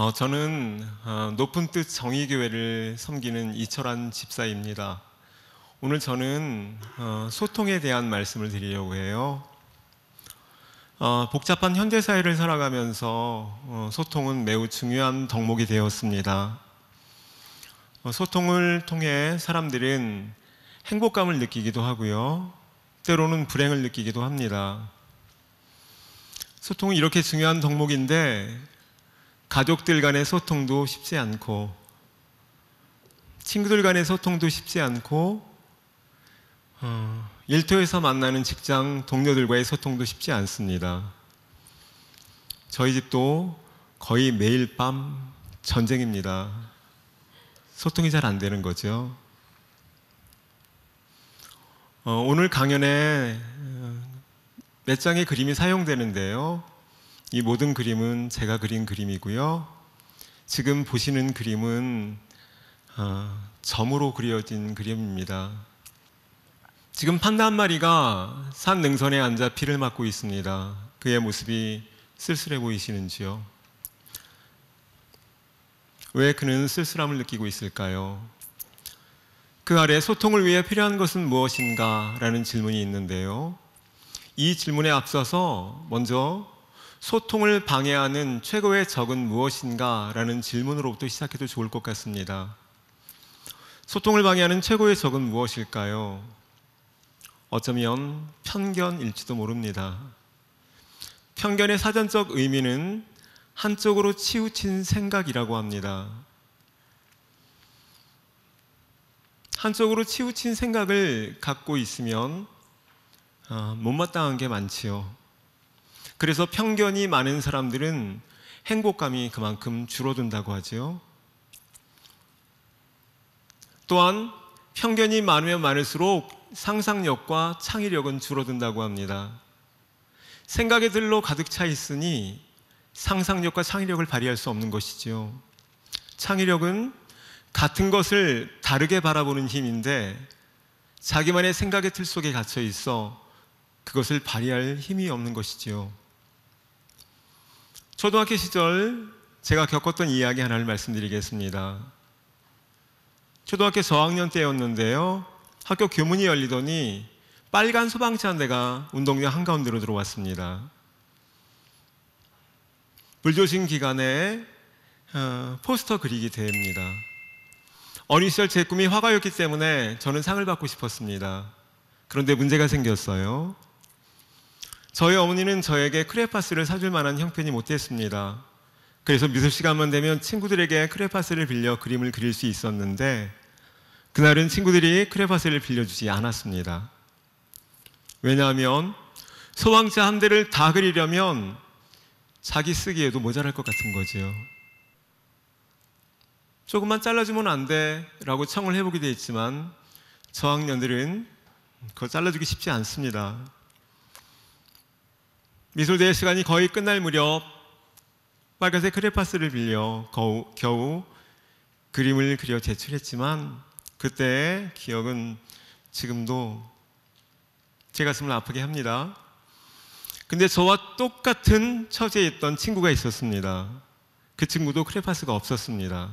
어, 저는 어, 높은 뜻 정의교회를 섬기는 이철환 집사입니다. 오늘 저는 어, 소통에 대한 말씀을 드리려고 해요. 어, 복잡한 현대 사회를 살아가면서 어, 소통은 매우 중요한 덕목이 되었습니다. 어, 소통을 통해 사람들은 행복감을 느끼기도 하고요. 때로는 불행을 느끼기도 합니다. 소통은 이렇게 중요한 덕목인데 가족들 간의 소통도 쉽지 않고 친구들 간의 소통도 쉽지 않고 어, 일터에서 만나는 직장 동료들과의 소통도 쉽지 않습니다. 저희 집도 거의 매일 밤 전쟁입니다. 소통이 잘 안 되는 거죠. 어, 오늘 강연에 어, 몇 장의 그림이 사용되는데요. 이 모든 그림은 제가 그린 그림이고요. 지금 보시는 그림은 어, 점으로 그려진 그림입니다. 지금 판다 한 마리가 산 능선에 앉아 피를 맞고 있습니다. 그의 모습이 쓸쓸해 보이시는지요? 왜 그는 쓸쓸함을 느끼고 있을까요? 그 아래 소통을 위해 필요한 것은 무엇인가? 라는 질문이 있는데요. 이 질문에 앞서서 먼저 소통을 방해하는 최고의 적은 무엇인가? 라는 질문으로부터 시작해도 좋을 것 같습니다. 소통을 방해하는 최고의 적은 무엇일까요? 어쩌면 편견일지도 모릅니다. 편견의 사전적 의미는 한쪽으로 치우친 생각이라고 합니다. 한쪽으로 치우친 생각을 갖고 있으면 어, 못마땅한 게 많지요. 그래서 편견이 많은 사람들은 행복감이 그만큼 줄어든다고 하지요. 또한 편견이 많으면 많을수록 상상력과 창의력은 줄어든다고 합니다. 생각의 들로 가득 차 있으니 상상력과 창의력을 발휘할 수 없는 것이지요. 창의력은 같은 것을 다르게 바라보는 힘인데 자기만의 생각의 틀 속에 갇혀 있어 그것을 발휘할 힘이 없는 것이지요. 초등학교 시절 제가 겪었던 이야기 하나를 말씀드리겠습니다. 초등학교 저학년 때였는데요. 학교 교문이 열리더니 빨간 소방차 한 대가 운동장 한가운데로 들어왔습니다. 불조심 기간에 어, 포스터 그리기 대회입니다. 어린 시절 제 꿈이 화가였기 때문에 저는 상을 받고 싶었습니다. 그런데 문제가 생겼어요. 저희 어머니는 저에게 크레파스를 사줄 만한 형편이 못 됐습니다. 그래서 미술 시간만 되면 친구들에게 크레파스를 빌려 그림을 그릴 수 있었는데 그날은 친구들이 크레파스를 빌려주지 않았습니다. 왜냐하면 소방차 한 대를 다 그리려면 자기 쓰기에도 모자랄 것 같은 거지요. 조금만 잘라주면 안 돼. 라고 청을 해보게 돼 있지만 저학년들은 그걸 잘라주기 쉽지 않습니다. 미술대회 시간이 거의 끝날 무렵 빨간색 크레파스를 빌려 겨우, 겨우 그림을 그려 제출했지만 그때의 기억은 지금도 제 가슴을 아프게 합니다. 근데 저와 똑같은 처지에 있던 친구가 있었습니다. 그 친구도 크레파스가 없었습니다.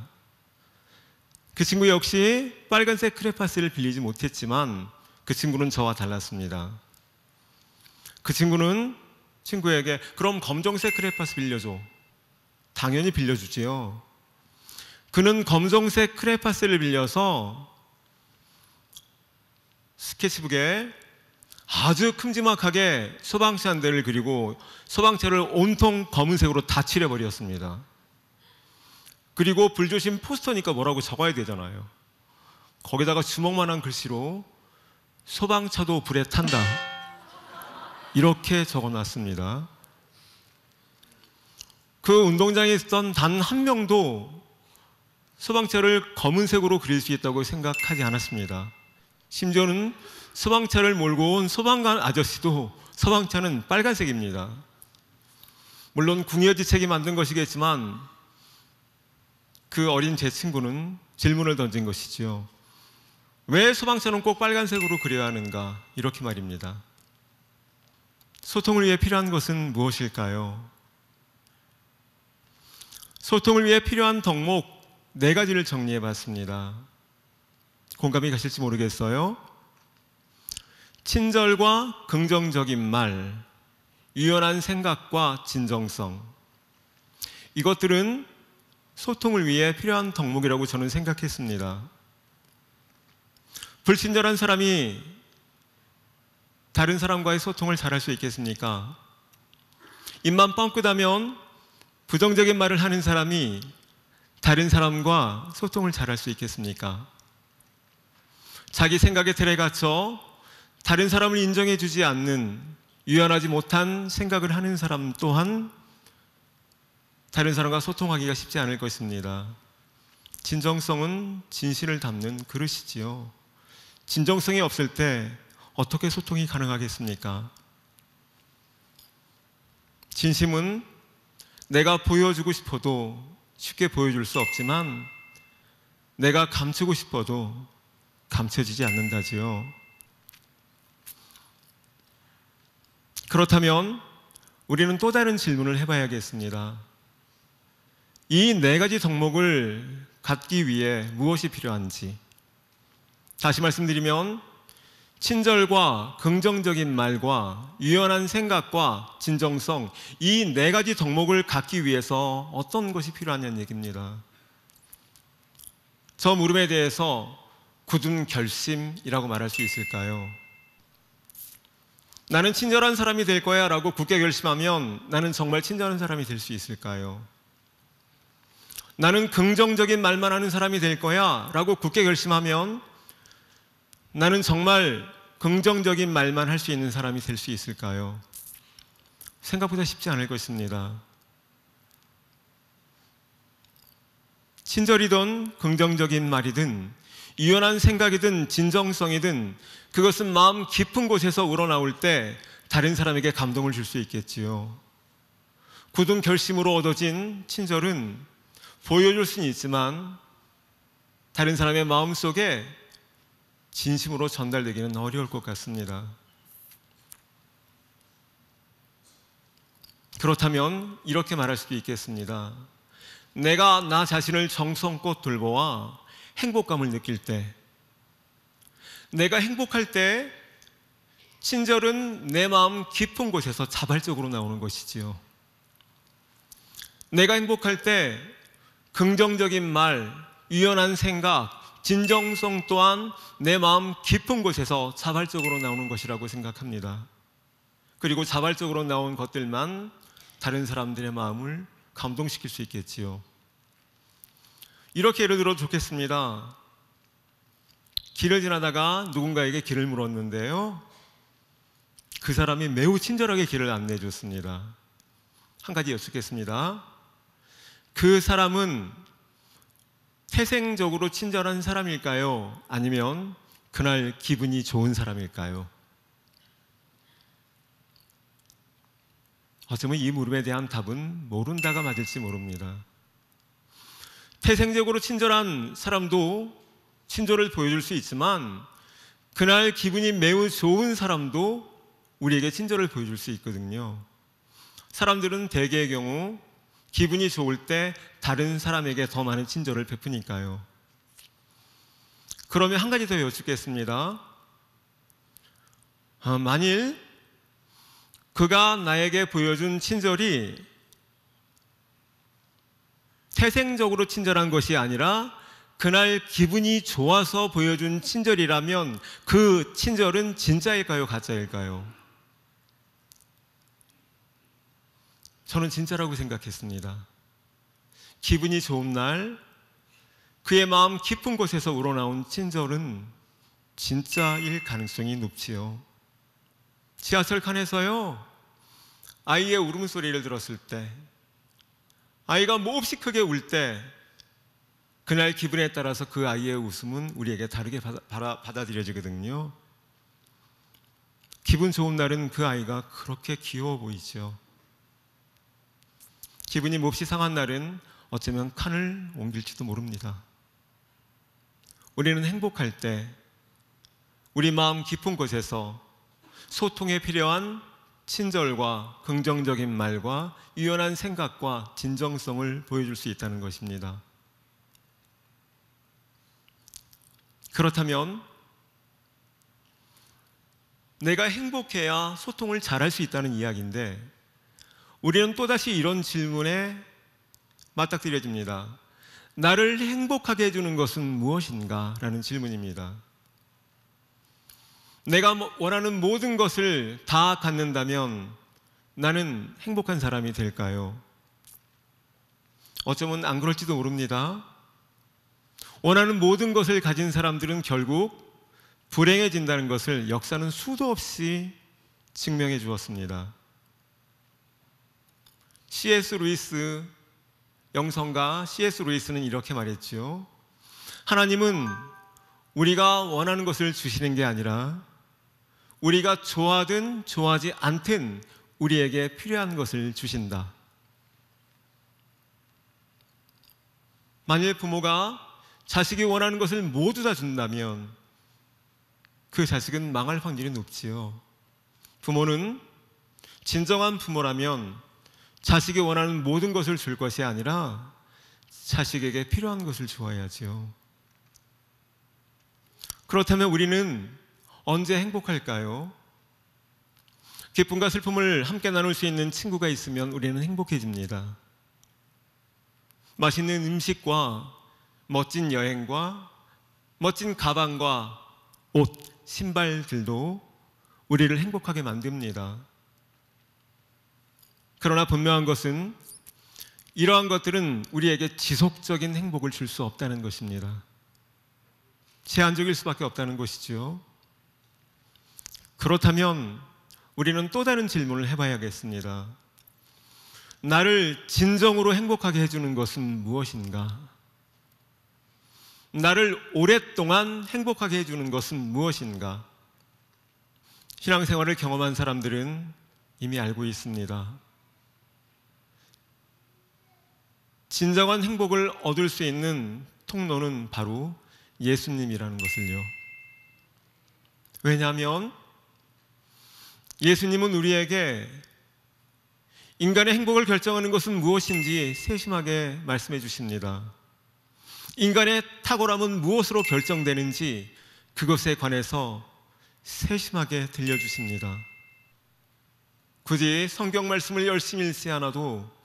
그 친구 역시 빨간색 크레파스를 빌리지 못했지만 그 친구는 저와 달랐습니다. 그 친구는 친구에게 그럼 검정색 크레파스 빌려줘. 당연히 빌려주지요. 그는 검정색 크레파스를 빌려서 스케치북에 아주 큼지막하게 소방차 한 대를 그리고 소방차를 온통 검은색으로 다 칠해버렸습니다. 그리고 불조심 포스터니까 뭐라고 적어야 되잖아요. 거기다가 주먹만한 글씨로 소방차도 불에 탄다. 이렇게 적어 놨습니다. 그 운동장에 있던 단 한 명도 소방차를 검은색으로 그릴 수 있다고 생각하지 않았습니다. 심지어는 소방차를 몰고 온 소방관 아저씨도 소방차는 빨간색입니다. 물론 궁여지책이 만든 것이겠지만 그 어린 제 친구는 질문을 던진 것이지요. 왜 소방차는 꼭 빨간색으로 그려야 하는가? 이렇게 말입니다. 소통을 위해 필요한 것은 무엇일까요? 소통을 위해 필요한 덕목 네 가지를 정리해 봤습니다. 공감이 가실지 모르겠어요. 친절과 긍정적인 말, 유연한 생각과 진정성. 이것들은 소통을 위해 필요한 덕목이라고 저는 생각했습니다. 불친절한 사람이 다른 사람과의 소통을 잘할 수 있겠습니까? 입만 뻥끗하면 부정적인 말을 하는 사람이 다른 사람과 소통을 잘할 수 있겠습니까? 자기 생각의 틀에 갇혀 다른 사람을 인정해 주지 않는 유연하지 못한 생각을 하는 사람 또한 다른 사람과 소통하기가 쉽지 않을 것입니다. 진정성은 진실을 담는 그릇이지요. 진정성이 없을 때 어떻게 소통이 가능하겠습니까? 진심은 내가 보여주고 싶어도 쉽게 보여줄 수 없지만 내가 감추고 싶어도 감춰지지 않는다지요. 그렇다면 우리는 또 다른 질문을 해봐야겠습니다. 이 네 가지 덕목을 갖기 위해 무엇이 필요한지. 다시 말씀드리면, 친절과 긍정적인 말과 유연한 생각과 진정성, 이 네 가지 덕목을 갖기 위해서 어떤 것이 필요하냐는 얘기입니다. 저 물음에 대해서 굳은 결심이라고 말할 수 있을까요? 나는 친절한 사람이 될 거야 라고 굳게 결심하면 나는 정말 친절한 사람이 될 수 있을까요? 나는 긍정적인 말만 하는 사람이 될 거야 라고 굳게 결심하면 나는 정말 긍정적인 말만 할 수 있는 사람이 될 수 있을까요? 생각보다 쉽지 않을 것입니다. 친절이든 긍정적인 말이든 유연한 생각이든 진정성이든 그것은 마음 깊은 곳에서 우러나올 때 다른 사람에게 감동을 줄 수 있겠지요. 굳은 결심으로 얻어진 친절은 보여줄 수는 있지만 다른 사람의 마음 속에 진심으로 전달되기는 어려울 것 같습니다. 그렇다면 이렇게 말할 수도 있겠습니다. 내가 나 자신을 정성껏 돌보아 행복감을 느낄 때, 내가 행복할 때, 친절은 내 마음 깊은 곳에서 자발적으로 나오는 것이지요. 내가 행복할 때, 긍정적인 말, 유연한 생각, 진정성 또한 내 마음 깊은 곳에서 자발적으로 나오는 것이라고 생각합니다. 그리고 자발적으로 나온 것들만 다른 사람들의 마음을 감동시킬 수 있겠지요. 이렇게 예를 들어 좋겠습니다. 길을 지나다가 누군가에게 길을 물었는데요. 그 사람이 매우 친절하게 길을 안내해 줬습니다. 한 가지 여쭙겠습니다. 그 사람은 태생적으로 친절한 사람일까요? 아니면 그날 기분이 좋은 사람일까요? 어쩌면 이 물음에 대한 답은 모른다가 맞을지 모릅니다. 태생적으로 친절한 사람도 친절을 보여줄 수 있지만 그날 기분이 매우 좋은 사람도 우리에게 친절을 보여줄 수 있거든요. 사람들은 대개의 경우 기분이 좋을 때 다른 사람에게 더 많은 친절을 베푸니까요. 그러면 한 가지 더 여쭙겠습니다. 아, 만일 그가 나에게 보여준 친절이 태생적으로 친절한 것이 아니라 그날 기분이 좋아서 보여준 친절이라면 그 친절은 진짜일까요? 가짜일까요? 저는 진짜라고 생각했습니다. 기분이 좋은 날, 그의 마음 깊은 곳에서 우러나온 친절은 진짜일 가능성이 높지요. 지하철 칸에서요, 아이의 울음소리를 들었을 때, 아이가 몹시 크게 울 때 그날 기분에 따라서 그 아이의 웃음은 우리에게 다르게 받아, 받아들여지거든요. 기분 좋은 날은 그 아이가 그렇게 귀여워 보이죠. 기분이 몹시 상한 날은 어쩌면 칸을 옮길지도 모릅니다. 우리는 행복할 때 우리 마음 깊은 곳에서 소통에 필요한 친절과 긍정적인 말과 유연한 생각과 진정성을 보여줄 수 있다는 것입니다. 그렇다면 내가 행복해야 소통을 잘할 수 있다는 이야기인데 우리는 또다시 이런 질문에 맞닥뜨려집니다. 나를 행복하게 해주는 것은 무엇인가? 라는 질문입니다. 내가 뭐 원하는 모든 것을 다 갖는다면 나는 행복한 사람이 될까요? 어쩌면 안 그럴지도 모릅니다. 원하는 모든 것을 가진 사람들은 결국 불행해진다는 것을 역사는 수도 없이 증명해 주었습니다. C.S. 루이스 영성가 C.S. 루이스는 이렇게 말했지요. 하나님은 우리가 원하는 것을 주시는 게 아니라 우리가 좋아하든 좋아하지 않든 우리에게 필요한 것을 주신다. 만일 부모가 자식이 원하는 것을 모두 다 준다면 그 자식은 망할 확률이 높지요. 부모는 진정한 부모라면 자식이 원하는 모든 것을 줄 것이 아니라 자식에게 필요한 것을 주어야지요. 그렇다면 우리는 언제 행복할까요? 기쁨과 슬픔을 함께 나눌 수 있는 친구가 있으면 우리는 행복해집니다. 맛있는 음식과 멋진 여행과 멋진 가방과 옷, 신발들도 우리를 행복하게 만듭니다. 그러나 분명한 것은 이러한 것들은 우리에게 지속적인 행복을 줄 수 없다는 것입니다. 제한적일 수밖에 없다는 것이죠. 그렇다면 우리는 또 다른 질문을 해봐야겠습니다. 나를 진정으로 행복하게 해주는 것은 무엇인가? 나를 오랫동안 행복하게 해주는 것은 무엇인가? 신앙생활을 경험한 사람들은 이미 알고 있습니다. 진정한 행복을 얻을 수 있는 통로는 바로 예수님이라는 것을요. 왜냐하면 예수님은 우리에게 인간의 행복을 결정하는 것은 무엇인지 세심하게 말씀해 주십니다. 인간의 탁월함은 무엇으로 결정되는지 그것에 관해서 세심하게 들려주십니다. 굳이 성경 말씀을 열심히 읽지 않아도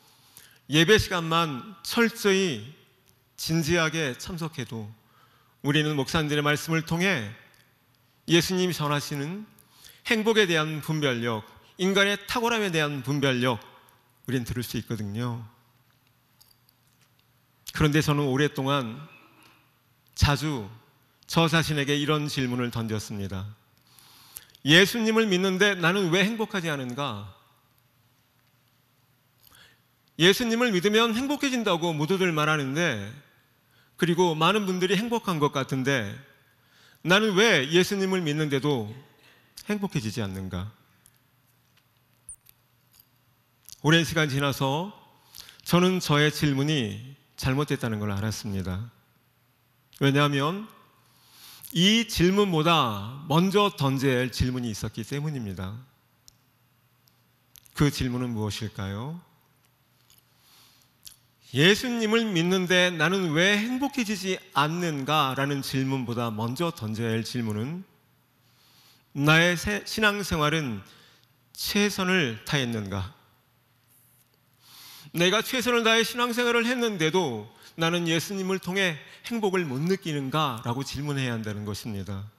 예배 시간만 철저히 진지하게 참석해도 우리는 목사님들의 말씀을 통해 예수님이 전하시는 행복에 대한 분별력, 인간의 탁월함에 대한 분별력, 우리는 들을 수 있거든요. 그런데 저는 오랫동안 자주 저 자신에게 이런 질문을 던졌습니다. 예수님을 믿는데 나는 왜 행복하지 않은가? 예수님을 믿으면 행복해진다고 모두들 말하는데, 그리고 많은 분들이 행복한 것 같은데, 나는 왜 예수님을 믿는데도 행복해지지 않는가? 오랜 시간 지나서 저는 저의 질문이 잘못됐다는 걸 알았습니다. 왜냐하면 이 질문보다 먼저 할 질문이 있었기 때문입니다. 그 질문은 무엇일까요? 예수님을 믿는데 나는 왜 행복해지지 않는가? 라는 질문보다 먼저 던져야 할 질문은 나의 신앙생활은 최선을 다했는가? 내가 최선을 다해 신앙생활을 했는데도 나는 예수님을 통해 행복을 못 느끼는가? 라고 질문해야 한다는 것입니다.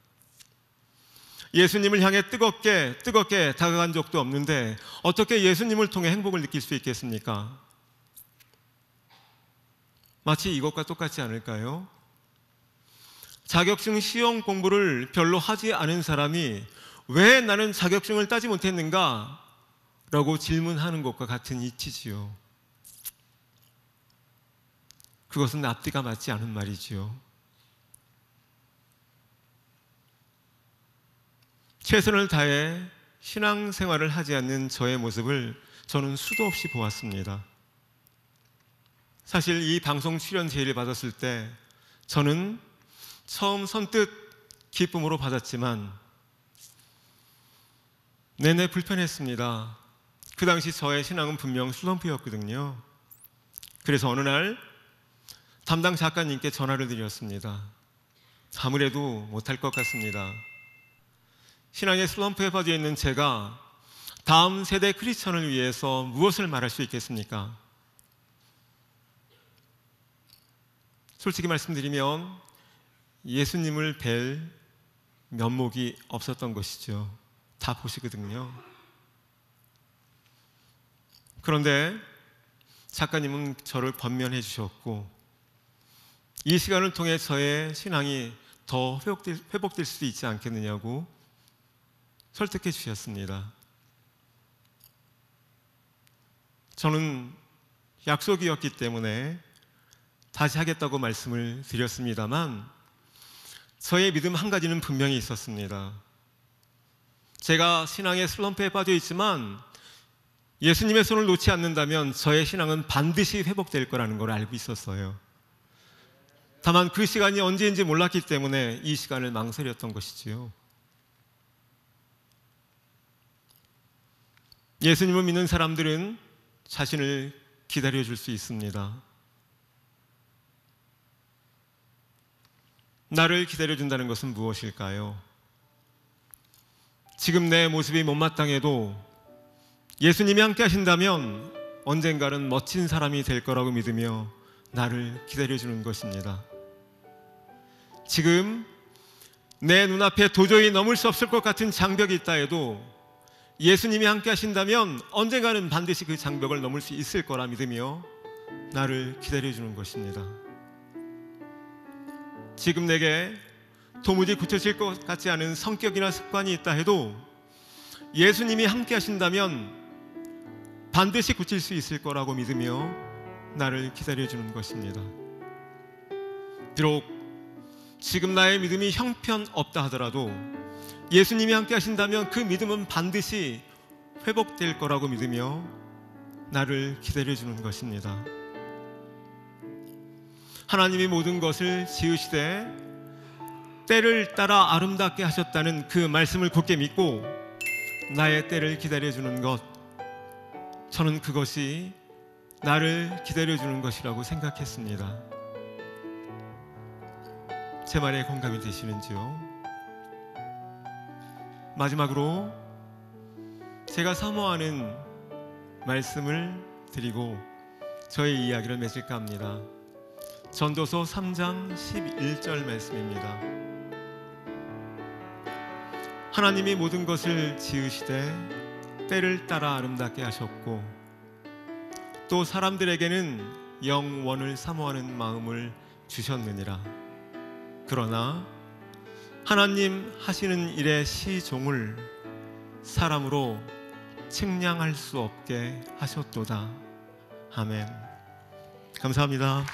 예수님을 향해 뜨겁게, 뜨겁게 다가간 적도 없는데 어떻게 예수님을 통해 행복을 느낄 수 있겠습니까? 마치 이것과 똑같지 않을까요? 자격증 시험 공부를 별로 하지 않은 사람이 왜 나는 자격증을 따지 못했는가? 라고 질문하는 것과 같은 이치지요. 그것은 앞뒤가 맞지 않은 말이지요. 최선을 다해 신앙생활을 하지 않는 저의 모습을 저는 수도 없이 보았습니다. 사실 이 방송 출연 제의를 받았을 때 저는 처음 선뜻 기쁨으로 받았지만 내내 불편했습니다. 그 당시 저의 신앙은 분명 슬럼프였거든요. 그래서 어느 날 담당 작가님께 전화를 드렸습니다. 아무래도 못할 것 같습니다. 신앙의 슬럼프에 빠져 있는 제가 다음 세대 크리스천을 위해서 무엇을 말할 수 있겠습니까? 솔직히 말씀드리면 예수님을 뵐 면목이 없었던 것이죠. 다 보시거든요. 그런데 작가님은 저를 번면해 주셨고 이 시간을 통해 저의 신앙이 더 회복될, 회복될 수도 있지 않겠느냐고 설득해 주셨습니다. 저는 약속이었기 때문에 다시 하겠다고 말씀을 드렸습니다만 저의 믿음 한 가지는 분명히 있었습니다. 제가 신앙의 슬럼프에 빠져 있지만 예수님의 손을 놓지 않는다면 저의 신앙은 반드시 회복될 거라는 걸 알고 있었어요. 다만 그 시간이 언제인지 몰랐기 때문에 이 시간을 망설였던 것이지요. 예수님을 믿는 사람들은 자신을 기다려 줄 수 있습니다. 나를 기다려 준다는 것은 무엇일까요? 지금 내 모습이 못마땅해도 예수님이 함께 하신다면 언젠가는 멋진 사람이 될 거라고 믿으며 나를 기다려 주는 것입니다. 지금 내 눈앞에 도저히 넘을 수 없을 것 같은 장벽이 있다 해도 예수님이 함께 하신다면 언젠가는 반드시 그 장벽을 넘을 수 있을 거라 믿으며 나를 기다려 주는 것입니다. 지금 내게 도무지 고쳐질 것 같지 않은 성격이나 습관이 있다 해도 예수님이 함께 하신다면 반드시 고칠 수 있을 거라고 믿으며 나를 기다려 주는 것입니다. 비록 지금 나의 믿음이 형편없다 하더라도 예수님이 함께 하신다면 그 믿음은 반드시 회복될 거라고 믿으며 나를 기다려 주는 것입니다. 하나님이 모든 것을 지으시되 때를 따라 아름답게 하셨다는 그 말씀을 굳게 믿고 나의 때를 기다려 주는 것 저는 그것이 나를 기다려 주는 것이라고 생각했습니다. 제 말에 공감이 되시는지요? 마지막으로 제가 사모하는 말씀을 드리고 저의 이야기를 맺을까 합니다. 전도서 3장 11절 말씀입니다. 하나님이 모든 것을 지으시되 때를 따라 아름답게 하셨고 또 사람들에게는 영원을 사모하는 마음을 주셨느니라. 그러나 하나님 하시는 일의 시종을 사람으로 측량할 수 없게 하셨도다. 아멘. 감사합니다.